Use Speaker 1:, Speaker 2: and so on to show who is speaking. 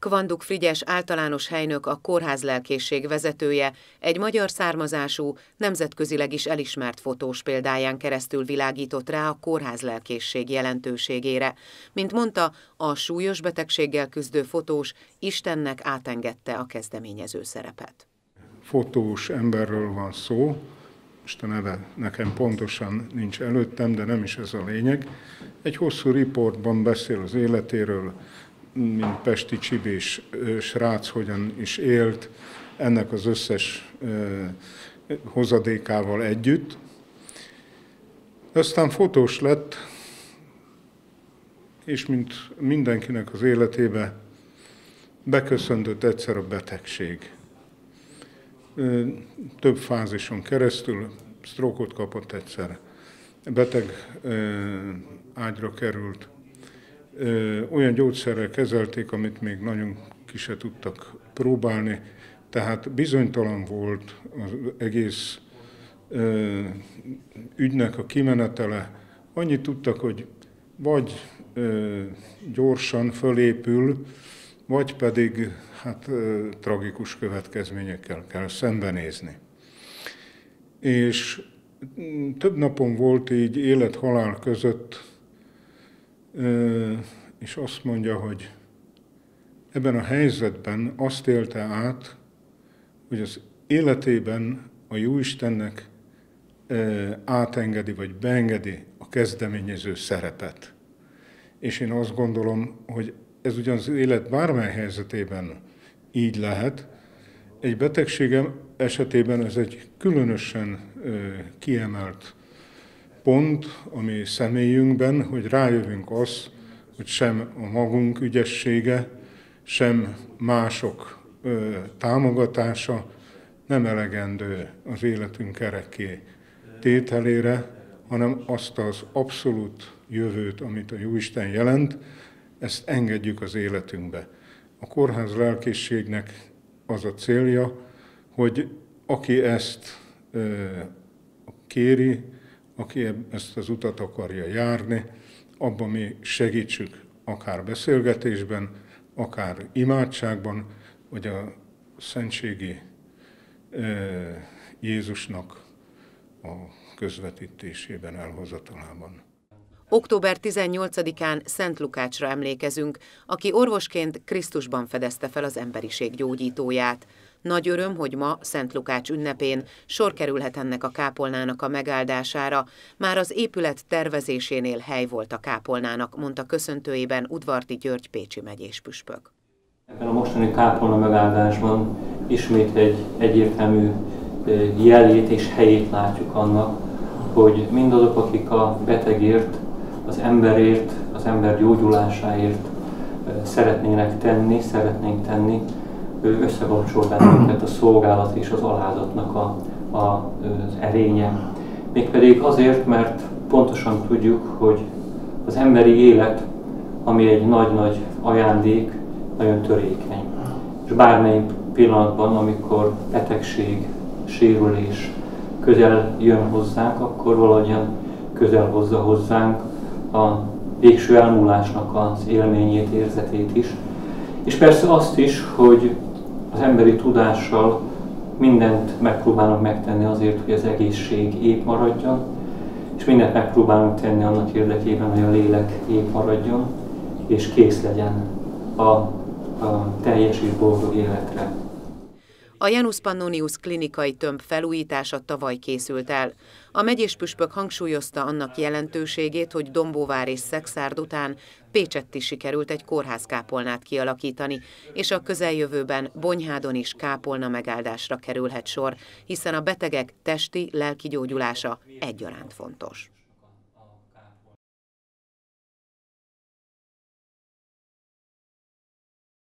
Speaker 1: Kvanduk Frigyes általános helynök a kórház lelkészség vezetője, egy magyar származású, nemzetközileg is elismert fotós példáján keresztül világított rá a kórház lelkészség jelentőségére. Mint mondta, a súlyos betegséggel küzdő fotós Istennek átengedte a kezdeményező szerepet.
Speaker 2: Fotós emberről van szó, most a neve nekem pontosan nincs előttem, de nem is ez a lényeg. Egy hosszú riportban beszél az életéről, mint Pesti Csibés srác hogyan is élt, ennek az összes hozadékával együtt. Aztán fotós lett, és mint mindenkinek az életébe beköszöntött egyszer a betegség. Több fázison keresztül, sztrókot kapott egyszer, beteg ágyra került, olyan gyógyszerrel kezelték, amit még nagyon ki se tudtak próbálni, tehát bizonytalan volt az egész ügynek a kimenetele. Annyit tudtak, hogy vagy gyorsan fölépül, vagy pedig hát tragikus következményekkel kell szembenézni. És több napon volt így élet-halál között és azt mondja, hogy ebben a helyzetben azt élte át, hogy az életében a Jóistennek átengedi, vagy beengedi a kezdeményező szerepet. És én azt gondolom, hogy ez ugyan az élet bármely helyzetében így lehet, egy betegségem esetében ez egy különösen kiemelt pont a mi személyünkben, hogy rájövünk az, hogy sem a magunk ügyessége, sem mások ö, támogatása nem elegendő az életünk kereké tételére, hanem azt az abszolút jövőt, amit a Jóisten jelent, ezt engedjük az életünkbe. A kórház lelkészségnek az a célja, hogy aki ezt ö, kéri, aki ezt az utat akarja járni, abban mi segítsük akár beszélgetésben, akár imádságban, vagy a szentségi Jézusnak a közvetítésében, elhozatalában.
Speaker 1: Október 18-án Szent Lukácsra emlékezünk, aki orvosként Krisztusban fedezte fel az emberiség gyógyítóját. Nagy öröm, hogy ma Szent Lukács ünnepén sor kerülhet ennek a kápolnának a megáldására. Már az épület tervezésénél hely volt a kápolnának, mondta köszöntőjében Udvarti György Pécsi megyés püspök.
Speaker 3: Ebben a mostani kápolna megáldásban ismét egy egyértelmű jelét és helyét látjuk annak, hogy mindazok, akik a betegért, az emberért, az ember gyógyulásáért szeretnének tenni, szeretnénk tenni, összekapcsol bennünket a szolgálat és az alázatnak a, a, az erénye. Mégpedig azért, mert pontosan tudjuk, hogy az emberi élet, ami egy nagy-nagy ajándék, nagyon törékeny. És bármely pillanatban, amikor betegség, sérülés közel jön hozzánk, akkor valahogyan közel hozza hozzánk a végső elmúlásnak az élményét, érzetét is. És persze azt is, hogy az emberi tudással mindent megpróbálunk megtenni azért, hogy az egészség épp maradjon, és mindent megpróbálunk tenni annak érdekében, hogy a lélek épp maradjon, és kész legyen a, a teljes és boldog életre.
Speaker 1: A Janus Pannonius klinikai tömb felújítása tavaly készült el. A megyés hangsúlyozta annak jelentőségét, hogy Dombóvár és Szexárd után Pécsett is sikerült egy kórházkápolnát kialakítani, és a közeljövőben Bonyhádon is kápolna megáldásra kerülhet sor, hiszen a betegek testi, lelki gyógyulása egyaránt fontos.